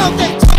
something.